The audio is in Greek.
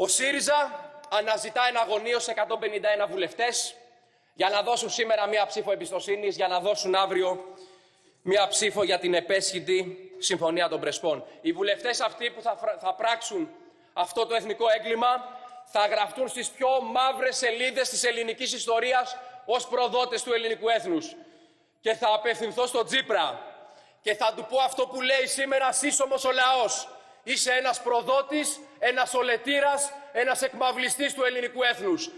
Ο ΣΥΡΙΖΑ αναζητά εναγωνίως 151 βουλευτές για να δώσουν σήμερα μία ψήφο εμπιστοσύνης, για να δώσουν αύριο μία ψήφο για την επέσχυντη Συμφωνία των Πρεσπών. Οι βουλευτές αυτοί που θα, θα πράξουν αυτό το εθνικό έγκλημα θα γραφτούν στις πιο μαύρες σελίδες της ελληνικής ιστορίας ως προδότες του ελληνικού έθνους. Και θα απευθυνθώ στον Τζίπρα και θα του πω αυτό που λέει σήμερα σύσσωμος ο λαός. Είσαι ένας προδότης, ένας ολετήρας, ένας εκμαυλιστής του ελληνικού έθνους.